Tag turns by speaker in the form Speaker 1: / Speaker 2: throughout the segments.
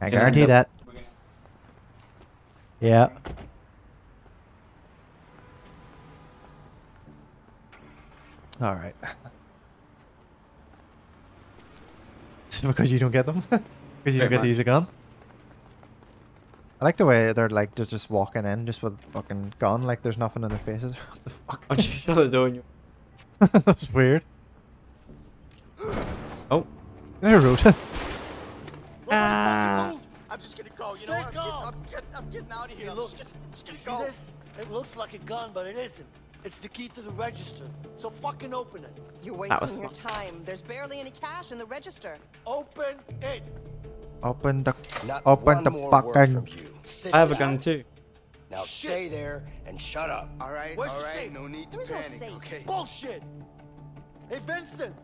Speaker 1: I guarantee that. Yeah. All right. because you don't get them. Because you don't get to use a gun. I like the way they're like just just walking in just with fucking gun, like there's nothing in their faces. what the fuck?
Speaker 2: I'll just shut the door on you.
Speaker 1: That's weird.
Speaker 2: Oh.
Speaker 1: There's Rota.
Speaker 2: Ah.
Speaker 3: I'm just gonna go. You know what? I'm getting, I'm, getting, I'm getting out of here.
Speaker 4: Hey, look,
Speaker 3: just gonna, just
Speaker 4: You
Speaker 3: gonna
Speaker 4: see
Speaker 3: go.
Speaker 4: this? It looks like a gun, but it isn't. It's the key to the register. So fucking open it.
Speaker 5: You're
Speaker 2: That was
Speaker 5: wasting your time. There's barely any cash in the register.
Speaker 4: Open it.
Speaker 1: Open the
Speaker 6: Not
Speaker 1: open the
Speaker 6: more word
Speaker 1: fucking
Speaker 6: from you. Sit
Speaker 2: I have a gun too.
Speaker 6: Now stay there and shut up.
Speaker 3: All right,
Speaker 4: Where's
Speaker 3: all
Speaker 4: the
Speaker 3: right. No need to
Speaker 5: There is no
Speaker 3: panic.
Speaker 5: safe.
Speaker 3: Okay.
Speaker 4: Bullshit. Hey, Vincent.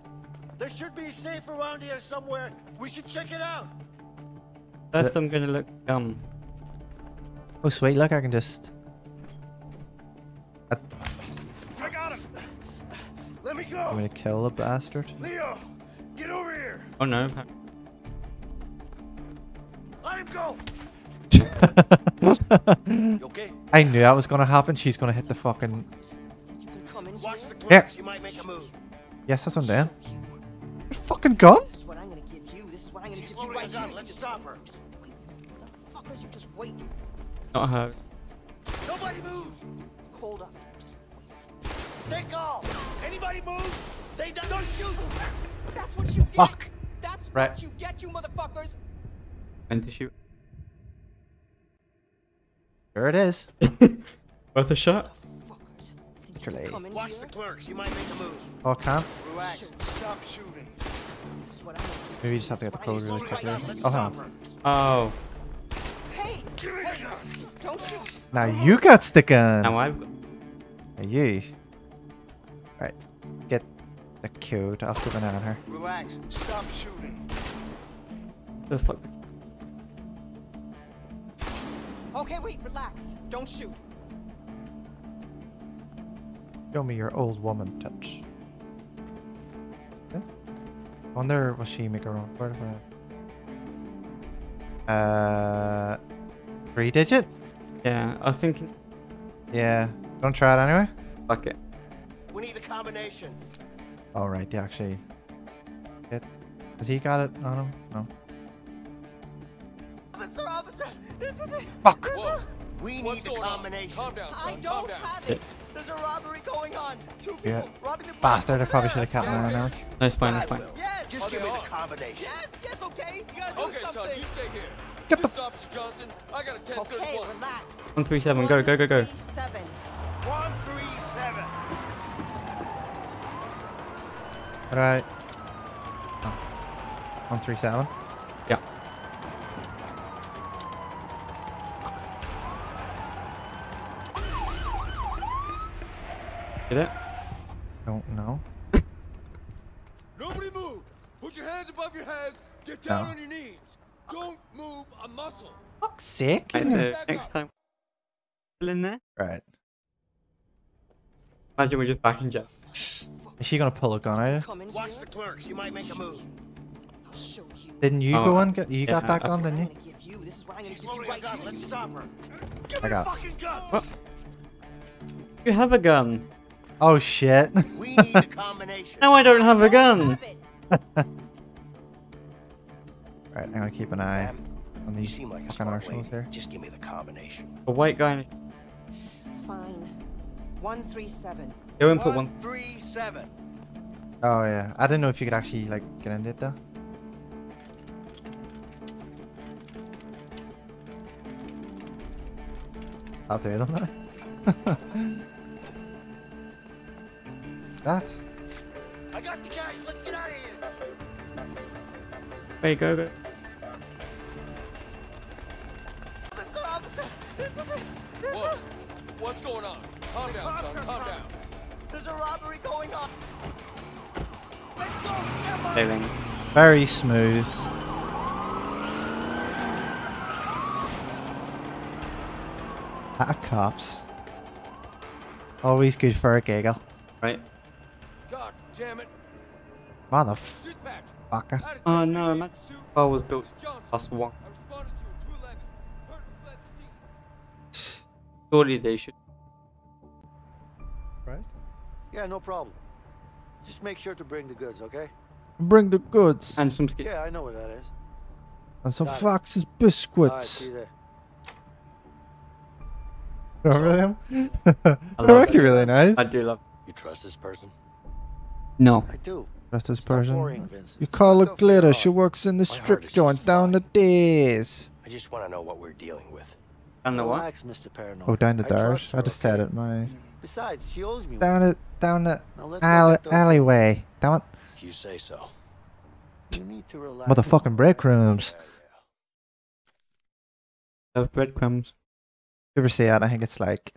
Speaker 4: There should be a safe around here somewhere. We should check it out.
Speaker 2: First, I'm gonna look um.
Speaker 1: Oh sweet, look I can just
Speaker 4: I got him. Let me go.
Speaker 1: I'm gonna kill the bastard.
Speaker 4: Leo, get over here.
Speaker 2: Oh no.
Speaker 4: Let him go.
Speaker 3: You okay?
Speaker 1: I knew that was gonna happen. She's gonna hit the fucking
Speaker 5: You can come in
Speaker 4: Watch the
Speaker 1: Here.
Speaker 4: clerk. She might make a move.
Speaker 1: Yes, that's what I'm doing. Fucking gun?
Speaker 5: This is what I'm gonna give you. This is what I'm gonna
Speaker 4: She's
Speaker 5: give you
Speaker 4: a
Speaker 5: right
Speaker 4: gun. Let's stop her.
Speaker 2: Not her.
Speaker 4: Nobody move.
Speaker 5: Hold up. Just wait.
Speaker 4: Take off. Anybody move? They don't don't shoot.
Speaker 5: That's what you get.
Speaker 1: Fuck.
Speaker 5: That's
Speaker 1: Right.
Speaker 5: what you get, you motherfuckers.
Speaker 2: When to shoot.
Speaker 1: There it is.
Speaker 2: Worth a shot.
Speaker 5: Fuckers.
Speaker 1: Literally.
Speaker 5: come
Speaker 4: Watch the clerk. She might make a move.
Speaker 1: Oh, I can't.
Speaker 4: Relax. Stop shooting.
Speaker 5: This is what I'm gonna give
Speaker 1: Maybe
Speaker 5: you.
Speaker 1: you just have to get the
Speaker 5: This
Speaker 1: code really quickly.
Speaker 5: gonna give you
Speaker 4: Let's
Speaker 1: Oh,
Speaker 4: stop
Speaker 1: hang on.
Speaker 2: Oh.
Speaker 4: her.
Speaker 5: Hey,
Speaker 4: Give me the gun.
Speaker 5: don't shoot.
Speaker 1: Now you got the gun.
Speaker 2: Now I've got.
Speaker 1: Now you. Right. Get the code. I'll keep an on her.
Speaker 3: Relax. Stop shooting.
Speaker 2: The fuck.
Speaker 5: Okay, wait, relax. Don't shoot.
Speaker 1: Show me your old woman touch. Yeah. Wonder will she make her own part of it? Uh, three digit?
Speaker 2: Yeah, I was thinking.
Speaker 1: Yeah. Don't try it anyway.
Speaker 2: Fuck it.
Speaker 4: We need a combination.
Speaker 1: All right. Yeah, actually. Get. Has he got it on him? No.
Speaker 5: Officer, officer, this isn't it?
Speaker 1: Fuck.
Speaker 3: Whoa.
Speaker 4: We
Speaker 3: What's
Speaker 4: need a
Speaker 3: going on?
Speaker 4: combination.
Speaker 3: Calm down,
Speaker 5: I
Speaker 3: son. Calm
Speaker 5: don't
Speaker 3: down.
Speaker 5: have it. There's a robbery going on. Two people
Speaker 1: Yeah.
Speaker 5: robbing the
Speaker 1: Bastard. I probably should have kept my eye on it.
Speaker 2: No, it's fine. It's
Speaker 4: Just
Speaker 3: Oh,
Speaker 4: give me
Speaker 3: are.
Speaker 4: the combination.
Speaker 5: yes, yes, okay. You gotta do
Speaker 3: Okay, son.
Speaker 5: something.
Speaker 3: You stay here.
Speaker 1: Get
Speaker 3: this is Officer Johnson. I got a 10
Speaker 5: Okay, relax.
Speaker 2: One three seven. Go go go go.
Speaker 5: One, three, Seven.
Speaker 4: One, three, seven.
Speaker 1: Right. Oh. One three seven.
Speaker 2: Yeah. Get it?
Speaker 1: Don't know.
Speaker 3: Nobody move. Put your hands above your heads. Get down
Speaker 1: No.
Speaker 3: on your knees. Don't move a muscle.
Speaker 1: Fuck's sake.
Speaker 2: Right,
Speaker 1: innit?
Speaker 2: so next time. Still in there.
Speaker 1: Right.
Speaker 2: Imagine we're just back in jail.
Speaker 1: Is she gonna pull a gun out?
Speaker 5: Come in
Speaker 4: Watch the clerk. She might make a move.
Speaker 5: I'll you.
Speaker 1: Didn't you
Speaker 2: Oh,
Speaker 1: go uh, and get? You got that gun,
Speaker 5: What I'm
Speaker 1: didn't you?
Speaker 5: you. This is I'm
Speaker 4: She's
Speaker 5: give you
Speaker 4: loading a gun.
Speaker 5: here.
Speaker 4: Let's stop her. Give
Speaker 1: I got
Speaker 4: fucking gun.
Speaker 2: What? You have a gun.
Speaker 1: Oh shit.
Speaker 4: We need a combination.
Speaker 2: No, I don't have a gun.
Speaker 5: Have it.
Speaker 1: right, I'm gonna keep an eye
Speaker 6: Ma'am,
Speaker 1: on
Speaker 6: you
Speaker 1: these
Speaker 6: seem like a
Speaker 1: fucking
Speaker 6: smart
Speaker 1: arsenals
Speaker 6: lady.
Speaker 1: here.
Speaker 6: Just give me the combination.
Speaker 2: A white guy.
Speaker 5: Fine. One, three, seven.
Speaker 2: a- Go and put one.
Speaker 4: three, seven.
Speaker 1: Oh yeah, I didn't know if you could actually like get in it though. I'll do them now. that.
Speaker 4: I got the guys. Let's get out of here.
Speaker 2: Wait, go go.
Speaker 5: Officer, isn't? There's
Speaker 3: Whoa. What's going on? Calm down, son. Calm
Speaker 4: coming.
Speaker 3: down.
Speaker 5: there's a robbery going on.
Speaker 4: Let's go. Emma.
Speaker 2: Sailing.
Speaker 1: Very smooth. Ah, cops. Always good for a giggle.
Speaker 2: Right.
Speaker 3: God damn it.
Speaker 1: Motherfucker.
Speaker 3: Dispatch.
Speaker 1: Fucker.
Speaker 3: Out of
Speaker 2: Oh no,
Speaker 3: idiot.
Speaker 2: my
Speaker 3: Suit.
Speaker 2: car was built
Speaker 3: Officer Johnson.
Speaker 2: plus one. Surely they should.
Speaker 1: Right?
Speaker 4: Yeah, no problem. Just make sure to bring the goods, okay?
Speaker 1: Bring the goods
Speaker 2: And some skip.
Speaker 4: Yeah, I know where that is.
Speaker 1: and some
Speaker 4: got it.
Speaker 1: Fox's
Speaker 4: All right,
Speaker 1: biscuits.
Speaker 4: see you there.
Speaker 1: Remember them?
Speaker 2: I
Speaker 1: They're actually
Speaker 2: it.
Speaker 1: really nice.
Speaker 2: I do love.
Speaker 6: You trust this person?
Speaker 2: No.
Speaker 4: I do.
Speaker 1: Trust this
Speaker 4: Stop
Speaker 1: person.
Speaker 4: worrying, Vincent.
Speaker 1: You call her
Speaker 4: good for your
Speaker 1: Glitter. She works in the
Speaker 6: My
Speaker 1: strip
Speaker 6: is
Speaker 1: joint down the days.
Speaker 6: I just want to know what we're dealing with.
Speaker 2: And the what?
Speaker 4: Relax, Mr. Paranoid.
Speaker 1: Oh, down the
Speaker 4: I
Speaker 1: stairs.
Speaker 4: trust
Speaker 1: I
Speaker 4: her,
Speaker 1: just said
Speaker 4: okay?
Speaker 1: it. My
Speaker 4: Besides, she owes me
Speaker 1: down
Speaker 4: one.
Speaker 1: it, down the
Speaker 4: Now let's go
Speaker 1: alley, alleyway. Damn it!
Speaker 6: If you say so.
Speaker 4: You need to relax.
Speaker 1: Motherfucking breadcrumbs.
Speaker 6: Yeah, yeah.
Speaker 2: Love breadcrumbs.
Speaker 1: You ever see that? I think it's like,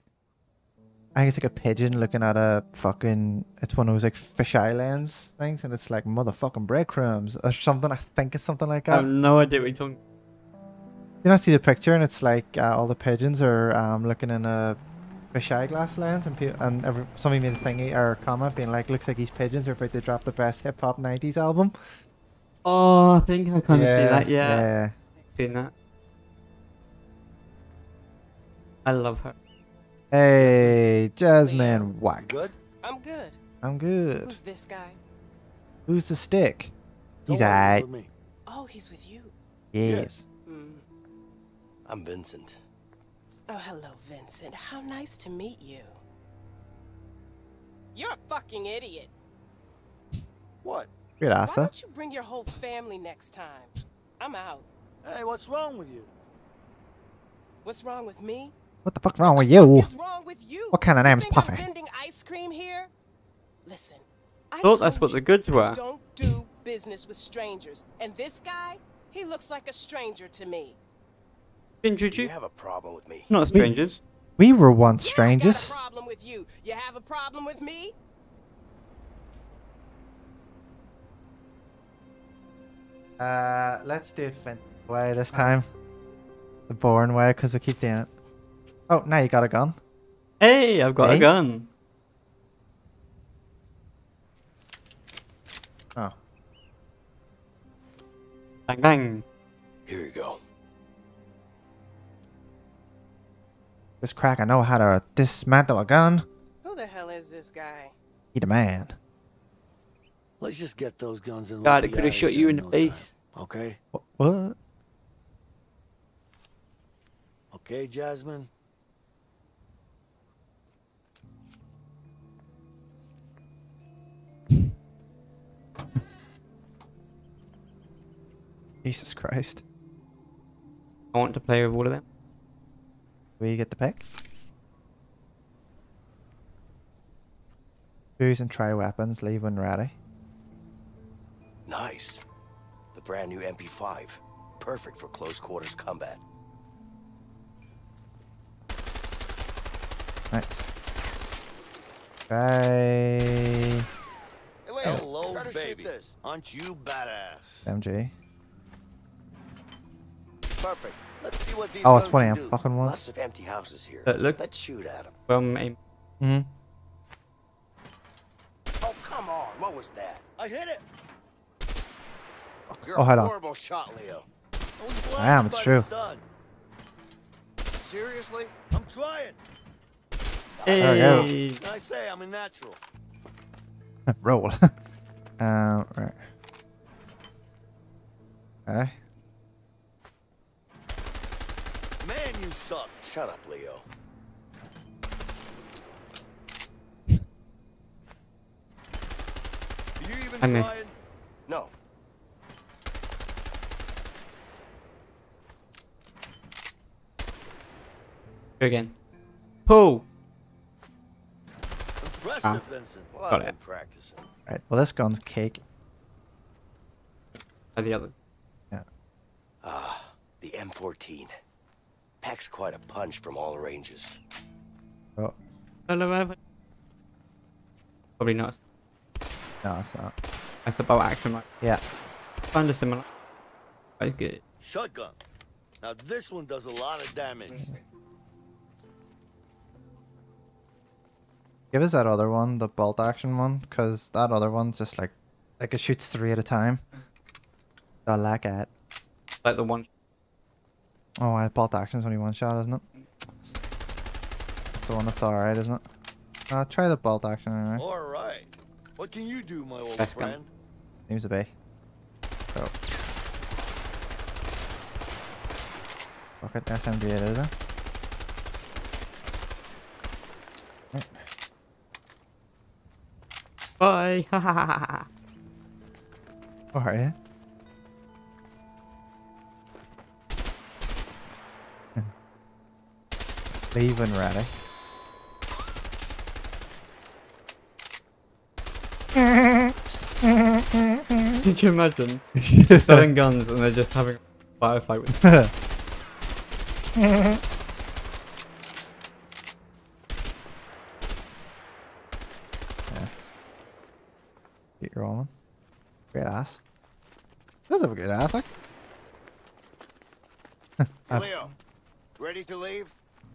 Speaker 1: I think it's like a pigeon looking at a fucking. It's one of those like fisheye lens things, and it's like motherfucking breadcrumbs or something. I think it's something like that.
Speaker 2: I have no idea what you're talking.
Speaker 1: You don't see the picture, and it's like uh, all the pigeons are um, looking in a fisheye glass lens, and pe- and every, somebody made a thingy or a comment being like, "Looks like these pigeons are about to drop the best hip hop '90s album."
Speaker 2: Oh, I think I kind of see that. Yeah,
Speaker 1: yeah.
Speaker 2: seen that. I love her.
Speaker 1: Hey, Jasmine,
Speaker 4: You
Speaker 1: whack.
Speaker 4: good?
Speaker 5: I'm good.
Speaker 1: I'm good.
Speaker 5: Who's this guy?
Speaker 1: Who's the stick? He's
Speaker 4: Don't worry,
Speaker 1: alright.
Speaker 4: with.
Speaker 5: Oh, he's with you.
Speaker 1: Yes.
Speaker 5: Hmm.
Speaker 6: I'm Vincent.
Speaker 5: Oh, hello, Vincent. How nice to meet you. You're a fucking idiot.
Speaker 4: What?
Speaker 1: Good
Speaker 5: Why
Speaker 1: assa.
Speaker 5: don't you bring your whole family next time? I'm out.
Speaker 4: Hey, what's wrong with you?
Speaker 5: What's wrong with me?
Speaker 1: What the fuck's wrong with you?
Speaker 5: is wrong with you?
Speaker 1: What kind of
Speaker 5: You
Speaker 1: name's
Speaker 5: think
Speaker 1: Puffy?
Speaker 5: I'm vending ice cream here? Listen, I
Speaker 2: Thought that's what the goods were.
Speaker 5: Don't do business with strangers. And this guy, he looks like a stranger to me.
Speaker 2: Didn't you?
Speaker 6: You
Speaker 2: you?
Speaker 6: have a problem with me?
Speaker 2: Not strangers.
Speaker 1: We were once
Speaker 5: Yeah, I
Speaker 1: strangers.
Speaker 5: got a problem with you. You have a problem with me?
Speaker 1: Uh, let's do it Finn way this time. The boring way, because we keep doing it. Oh, now you got a gun.
Speaker 2: Hey, I've got
Speaker 1: Hey?
Speaker 2: a gun.
Speaker 1: Oh.
Speaker 2: Bang bang.
Speaker 6: Here you go.
Speaker 1: This crack, I know how to dismantle a gun.
Speaker 5: Who the hell is this guy?
Speaker 1: He the man.
Speaker 4: Let's just get those guns and
Speaker 2: God,
Speaker 4: we'll
Speaker 2: it could have shot you in the
Speaker 4: no
Speaker 2: face.
Speaker 4: time, Okay?
Speaker 1: What?
Speaker 4: Okay, Jasmine?
Speaker 1: Jesus Christ.
Speaker 2: I want to play with all of them.
Speaker 1: Will you get the pick? Choose and try weapons. Leave when ready.
Speaker 6: Nice. The brand new MP5. Perfect for close quarters combat.
Speaker 1: Nice. Try.
Speaker 4: Hey,
Speaker 1: Oh.
Speaker 4: hello,
Speaker 3: Try to shoot
Speaker 4: baby.
Speaker 3: this.
Speaker 4: Aren't you badass?
Speaker 1: MG.
Speaker 4: Perfect. Let's see what these
Speaker 1: Oh, it's funny.
Speaker 4: can
Speaker 1: I'm
Speaker 4: do.
Speaker 1: fucking
Speaker 6: Lots of empty houses here.
Speaker 2: Look, look.
Speaker 6: Let's shoot at them.
Speaker 2: Well, aim.
Speaker 1: hmm
Speaker 6: Oh, come on. What was that?
Speaker 4: I hit it.
Speaker 6: You're
Speaker 1: Oh,
Speaker 6: a
Speaker 1: hold on.
Speaker 6: horrible shot, Leo.
Speaker 4: I
Speaker 1: I am, it's true.
Speaker 4: sun.
Speaker 6: Seriously?
Speaker 4: I'm trying.
Speaker 1: There we go.
Speaker 2: Hey.
Speaker 4: I say I'm a natural.
Speaker 1: Roll. um, right. Okay.
Speaker 4: Man, you suck.
Speaker 6: Shut up, Leo.
Speaker 4: Are you even
Speaker 2: I mean-
Speaker 4: trying?
Speaker 6: No.
Speaker 2: Again. Pull.
Speaker 4: Impressive,
Speaker 2: Ah.
Speaker 4: Vincent.
Speaker 6: Well,
Speaker 2: Got
Speaker 6: I've
Speaker 2: it.
Speaker 6: been practicing.
Speaker 1: Right. Well, this gun's cake.
Speaker 2: By the other. Yeah.
Speaker 6: Ah, the M14. Packs quite a punch from all ranges.
Speaker 1: Oh,
Speaker 2: Hello, Evan. Probably not.
Speaker 1: no, it's not.
Speaker 2: That's about action, right?
Speaker 1: Yeah.
Speaker 2: Kind a similar. That's good.
Speaker 4: Shotgun. Now this one does a lot of damage.
Speaker 1: Give us that other one, the bolt action one, because that other one's just like, like it shoots three at a time. I like it.
Speaker 2: Like the one.
Speaker 1: Oh, I bolt action's only one shot, isn't it? That's the one that's alright, isn't it? Uh, try the bolt action anyway.
Speaker 4: All right. What can you do, my old
Speaker 2: Best gun.
Speaker 4: friend?
Speaker 1: Seems to be. So. Fuck it, SMG it is it?
Speaker 2: Bye. Ha ha ha ha ha.
Speaker 1: Oh, are you? Leave when ready.
Speaker 2: Did you imagine selling guns and they're just having a firefight with her?
Speaker 1: Get your rolling. Great ass. Does have a good ass, like.
Speaker 4: Leo, ready to leave?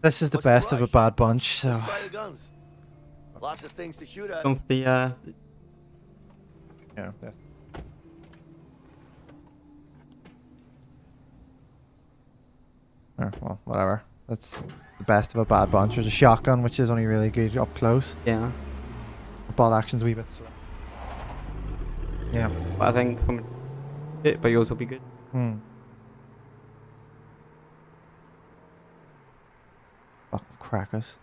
Speaker 1: This is the
Speaker 4: What's the
Speaker 1: best of a bad bunch, so.
Speaker 4: Let's buy guns. Lots of things to shoot at.
Speaker 2: Some of the uh,
Speaker 1: Yeah, yes. Oh, well, whatever. That's the best of a bad bunch. There's a shotgun, which is only really good up close.
Speaker 2: yeah.
Speaker 1: The bolt action's a wee bit slow. Yeah.
Speaker 2: But I think from it, but yours will be good.
Speaker 1: Hmm. Fucking crackers.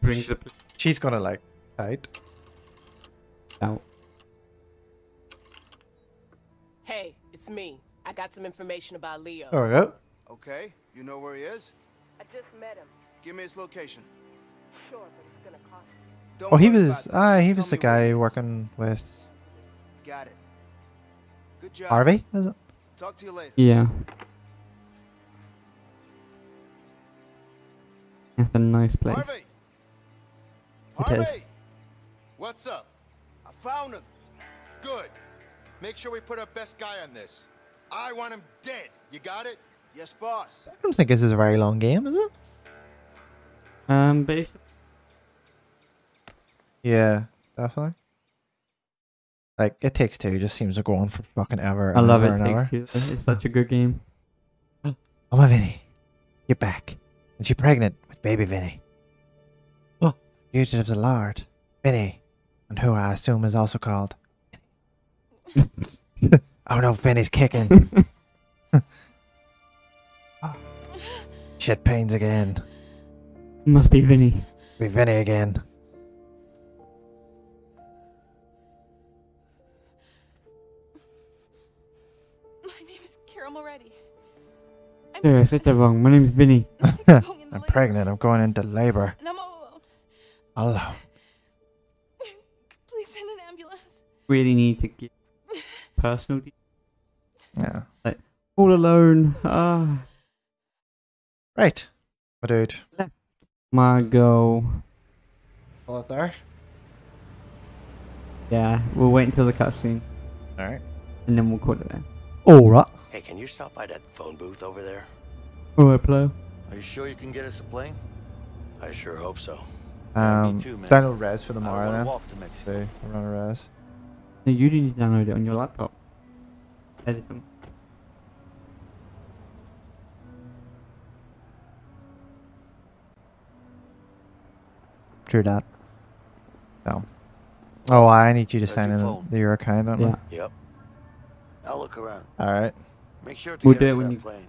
Speaker 2: Brings the
Speaker 1: She's gonna like fight.
Speaker 2: out.
Speaker 5: Hey, it's me. I got some information about Leo.
Speaker 1: There we go.
Speaker 7: Okay, you know where he is?
Speaker 5: I just met him.
Speaker 7: Give me his location.
Speaker 5: Sure, but it's gonna cost.
Speaker 7: Don't
Speaker 1: Oh, he was.
Speaker 7: about it.
Speaker 1: Ah, he
Speaker 7: Just
Speaker 1: was the
Speaker 7: me where he
Speaker 1: guy working with
Speaker 7: Got it. Good job.
Speaker 1: Harvey. Was it?
Speaker 7: Talk to you later.
Speaker 2: Yeah. That's a nice place.
Speaker 7: Harvey!
Speaker 1: It
Speaker 7: Harvey!
Speaker 1: is.
Speaker 7: What's up? I found him. Good. Make sure we put our best guy on this. I want him dead. You got it? Yes, boss.
Speaker 1: I don't think this is a very long game, is it?
Speaker 2: Um, but it's,
Speaker 1: Yeah, definitely. Like it takes two just seems to go on for fucking ever.
Speaker 2: I love
Speaker 1: ever
Speaker 2: it.
Speaker 1: and ever.
Speaker 2: Takes two. It's such a good game.
Speaker 1: Oh my Vinny, get back. And she pregnant with baby Vinny. Oh, fugitive of the Lord, Vinny, and who I assume is also called. oh no, Vinny's kicking. Shit pains again.
Speaker 2: Must be Vinny.
Speaker 1: Be Vinny again.
Speaker 8: I'm
Speaker 2: Yeah, I said that wrong. My name's Vinny.
Speaker 8: I'm sick of going into
Speaker 1: I'm pregnant. I'm going into labor.
Speaker 8: And I'm all
Speaker 1: Alone.
Speaker 8: alone. Please send an ambulance.
Speaker 2: Really need to get personal. de-
Speaker 1: Yeah.
Speaker 2: Like all alone. Ah,
Speaker 1: Right. My dude.
Speaker 2: my girl.
Speaker 1: Pull it there.
Speaker 2: Yeah, we'll wait until the cutscene
Speaker 1: Alright.
Speaker 2: and then we'll call it there.
Speaker 1: Alright.
Speaker 6: Hey, can you stop by that phone booth over there?
Speaker 2: Alright, player.
Speaker 4: Are you sure you can get us a plane?
Speaker 6: I sure hope so.
Speaker 4: Yeah, me
Speaker 1: Um,
Speaker 4: too, man.
Speaker 1: download res for tomorrow
Speaker 4: wanna
Speaker 1: then.
Speaker 4: walk to Mexico.
Speaker 1: See, run a res.
Speaker 2: No, you need to download it on your laptop. Edit them.
Speaker 1: True that. No. Oh, I need you to
Speaker 4: That's
Speaker 1: sign
Speaker 4: your
Speaker 1: in
Speaker 4: phone.
Speaker 1: your account, don't
Speaker 2: Yeah.
Speaker 6: Yep.
Speaker 4: I'll look around.
Speaker 1: Alright.
Speaker 4: Make sure to
Speaker 2: We'll
Speaker 4: get
Speaker 2: do
Speaker 4: us
Speaker 2: it when
Speaker 4: that
Speaker 2: you-
Speaker 4: plane.